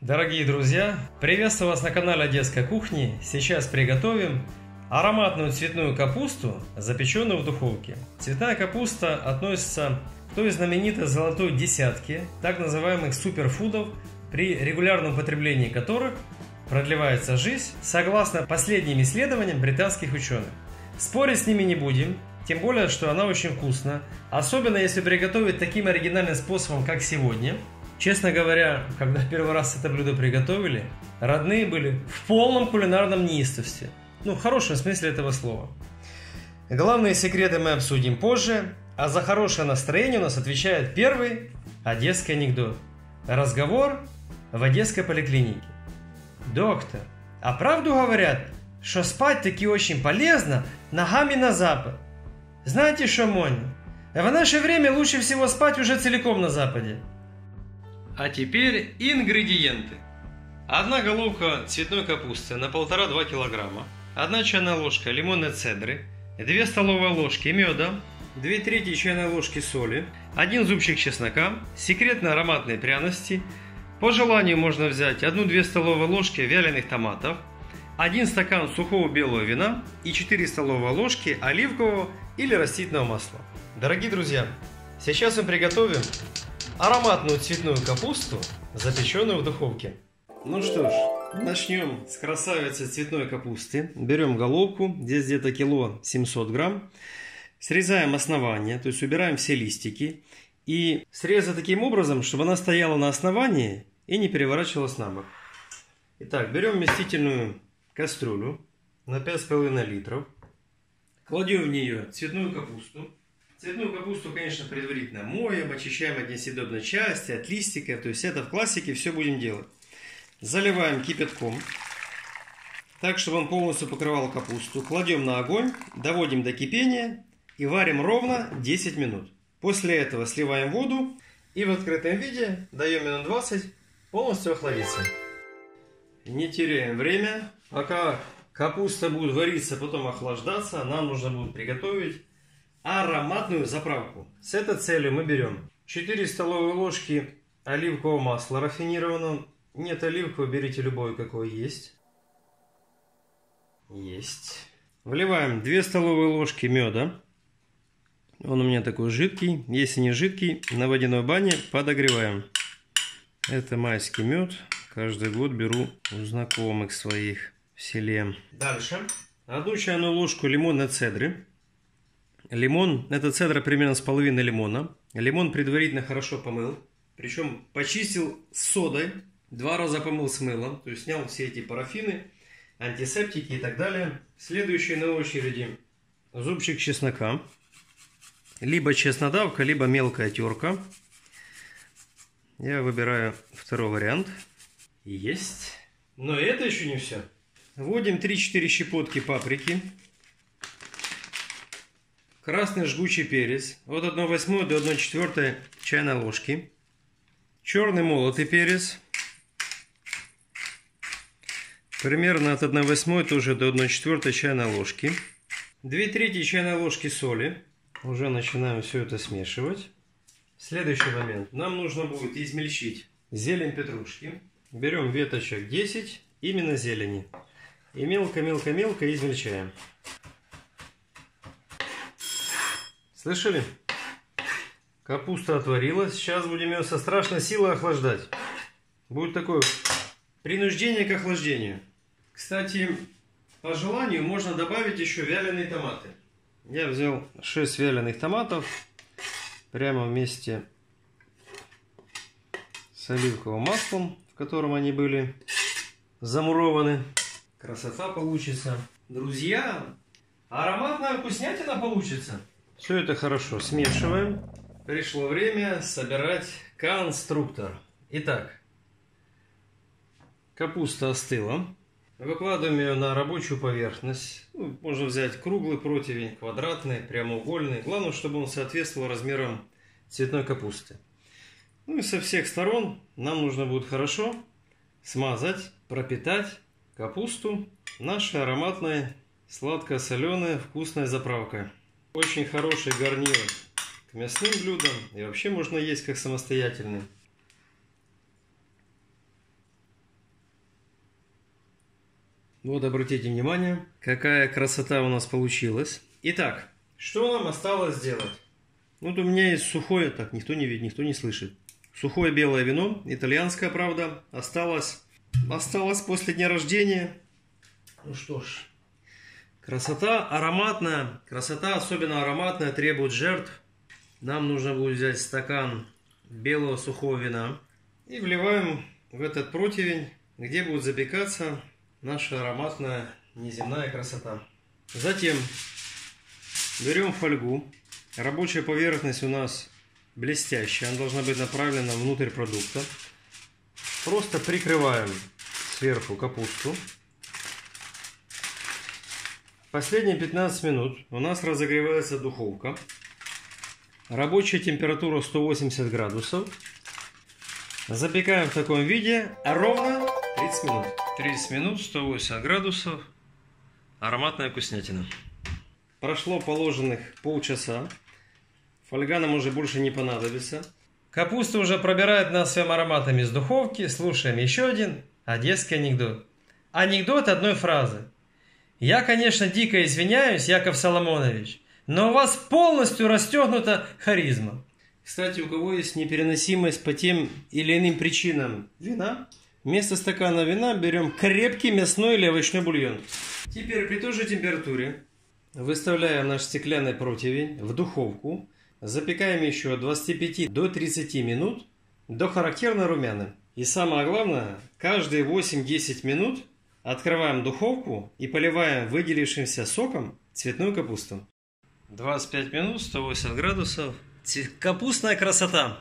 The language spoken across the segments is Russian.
Дорогие друзья, приветствую вас на канале Одесской кухни. Сейчас приготовим ароматную цветную капусту, запеченную в духовке. Цветная капуста относится к той знаменитой золотой десятке так называемых суперфудов, при регулярном потреблении которых продлевается жизнь, согласно последним исследованиям британских ученых. Спорить с ними не будем, тем более, что она очень вкусна, особенно если приготовить таким оригинальным способом, как сегодня – Честно говоря, когда первый раз это блюдо приготовили, родные были в полном кулинарном неистовстве. Ну, в хорошем смысле этого слова. Главные секреты мы обсудим позже, а за хорошее настроение у нас отвечает первый одесский анекдот. Разговор в одесской поликлинике. Доктор, а правду говорят, что спать таки очень полезно ногами на запад? Знаете что, Моня, в наше время лучше всего спать уже целиком на западе. А теперь ингредиенты. Одна головка цветной капусты на 1,5-2 килограмма, одна чайная ложка лимонной цедры, 2 столовые ложки меда, 2 трети чайной ложки соли, 1 зубчик чеснока, секретные ароматные пряности, по желанию можно взять 1-2 столовые ложки вяленых томатов, 1 стакан сухого белого вина и 4 столовые ложки оливкового или растительного масла. Дорогие друзья, сейчас мы приготовим ароматную цветную капусту, запеченную в духовке. Ну что ж, начнем с красавицы цветной капусты. Берем головку, здесь где-то кило 700 грамм. Срезаем основание, то есть убираем все листики. И срезать таким образом, чтобы она стояла на основании и не переворачивалась на бок. Итак, берем вместительную кастрюлю на 5,5 литров. Кладем в нее цветную капусту. Цветную капусту, конечно, предварительно моем, очищаем от несъедобной части, от листиков. То есть это в классике все будем делать. Заливаем кипятком, так, чтобы он полностью покрывал капусту. Кладем на огонь, доводим до кипения и варим ровно 10 минут. После этого сливаем воду и в открытом виде даем минут 20 полностью охладиться. Не теряем время. Пока капуста будет вариться, потом охлаждаться, нам нужно будет приготовить ароматную заправку. С этой целью мы берем 4 столовые ложки оливкового масла рафинированного. Нет оливкового, берите любой, какой есть. Есть. Вливаем 2 столовые ложки меда. Он у меня такой жидкий. Если не жидкий, на водяной бане подогреваем. Это майский мед. Каждый год беру у знакомых своих в селе. Дальше. Одну чайную ложку лимонной цедры. Лимон, это цедра примерно с половиной лимона. Лимон предварительно хорошо помыл. Причем почистил содой. Два раза помыл с мылом. То есть снял все эти парафины, антисептики и так далее. Следующий на очереди зубчик чеснока. Либо чеснодавка, либо мелкая терка. Я выбираю второй вариант. Есть. Но это еще не все. Вводим 3-4 щепотки паприки. Красный жгучий перец от 1 8 до 1 4 чайной ложки. Черный молотый перец. Примерно от 1 8 тоже до 1 4 чайной ложки. 2 трети чайной ложки соли. Уже начинаем все это смешивать. Следующий момент. Нам нужно будет измельчить зелень петрушки. Берем веточек 10, именно зелени. И мелко-мелко-мелко измельчаем. Слышали? Капуста отварилась. Сейчас будем ее со страшной силой охлаждать. Будет такое принуждение к охлаждению. Кстати, по желанию можно добавить еще вяленые томаты. Я взял 6 вяленых томатов. Прямо вместе с оливковым маслом, котором они были замурованы. Красота получится. Друзья, ароматная вкуснятина получится. Все это хорошо смешиваем. Пришло время собирать конструктор. Итак, капуста остыла. Выкладываем ее на рабочую поверхность. Ну, можно взять круглый противень, квадратный, прямоугольный. Главное, чтобы он соответствовал размерам цветной капусты. Ну и со всех сторон нам нужно будет хорошо смазать, пропитать капусту нашей ароматной сладко-соленой вкусной заправкой. Очень хороший гарнир к мясным блюдам и вообще можно есть как самостоятельный. Вот обратите внимание, какая красота у нас получилась. Итак, что нам осталось сделать? Вот у меня есть сухое, так никто не видит, никто не слышит. Сухое белое вино, итальянское, правда, осталось, осталось после дня рождения. Ну что ж, красота ароматная, красота особенно ароматная требует жертв. Нам нужно будет взять стакан белого сухого вина и вливаем в этот противень, где будет запекаться наша ароматная неземная красота. Затем берем фольгу. Рабочая поверхность у нас блестящая. Она должна быть направлена внутрь продукта. Просто прикрываем сверху капусту. Последние 15 минут у нас разогревается духовка. Рабочая температура 180 градусов. Запекаем в таком виде ровно 30 минут. 30 минут, 180 градусов. Ароматная вкуснятина. Прошло положенных полчаса. Фольга нам уже больше не понадобится. Капуста уже пробирает нас своим ароматом из духовки. Слушаем еще один одесский анекдот. Анекдот одной фразы. Я, конечно, дико извиняюсь, Яков Соломонович, но у вас полностью расстегнута харизма. Кстати, у кого есть непереносимость по тем или иным причинам вина, Вместо стакана вина берем крепкий мясной или овощной бульон. Теперь при той же температуре выставляем наш стеклянный противень в духовку. Запекаем еще от 25 до 30 минут до характерно румяны. И самое главное, каждые 8-10 минут открываем духовку и поливаем выделившимся соком цветную капусту. 25 минут, 180 градусов. Капустная красота!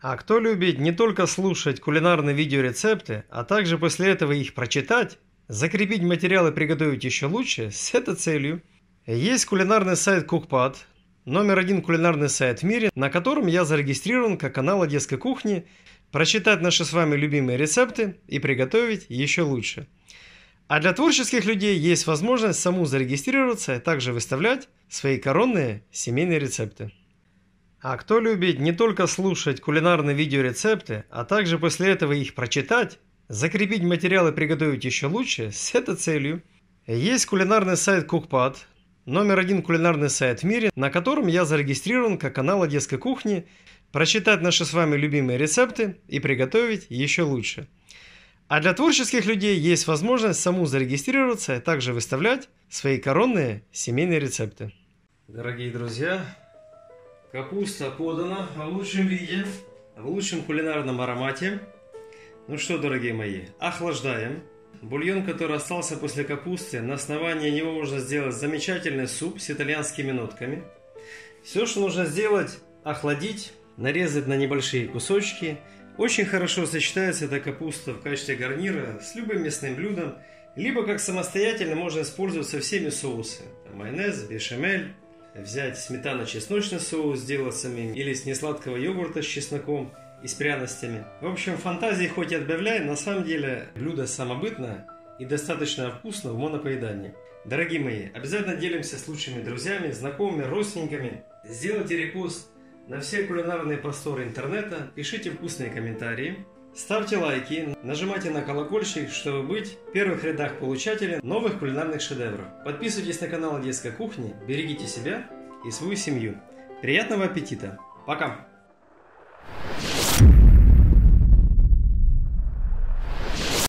А кто любит не только слушать кулинарные видеорецепты, а также после этого их прочитать, закрепить материалы и приготовить еще лучше, с этой целью, есть кулинарный сайт Cookpad, номер один кулинарный сайт в мире, на котором я зарегистрирован как канал Одесской кухни, прочитать наши с вами любимые рецепты и приготовить еще лучше. А для творческих людей есть возможность саму зарегистрироваться и также выставлять свои коронные семейные рецепты. А кто любит не только слушать кулинарные видеорецепты, а также после этого их прочитать, закрепить материалы и приготовить еще лучше, с этой целью, есть кулинарный сайт Cookpad, номер один кулинарный сайт в мире, на котором я зарегистрирован как канал Одесской кухни, прочитать наши с вами любимые рецепты и приготовить еще лучше. А для творческих людей есть возможность саму зарегистрироваться и также выставлять свои коронные семейные рецепты. Дорогие друзья, Капуста подана в лучшем виде, в лучшем кулинарном аромате. Ну что, дорогие мои, охлаждаем. Бульон, который остался после капусты, на основании него можно сделать замечательный суп с итальянскими нотками. Все, что нужно сделать, охладить, нарезать на небольшие кусочки. Очень хорошо сочетается эта капуста в качестве гарнира с любым мясным блюдом, либо как самостоятельно можно использовать со всеми соусами. Майонез, бешамель, взять сметано-чесночный соус, сделать самим, или с несладкого йогурта с чесноком и с пряностями. В общем, фантазии хоть и отбавляй, на самом деле блюдо самобытное и достаточно вкусно в монопоедании. Дорогие мои, обязательно делимся с лучшими друзьями, знакомыми, родственниками. Сделайте репост на все кулинарные просторы интернета, пишите вкусные комментарии. Ставьте лайки, нажимайте на колокольчик, чтобы быть в первых рядах получателей новых кулинарных шедевров. Подписывайтесь на канал Детской кухни, берегите себя и свою семью. Приятного аппетита! Пока!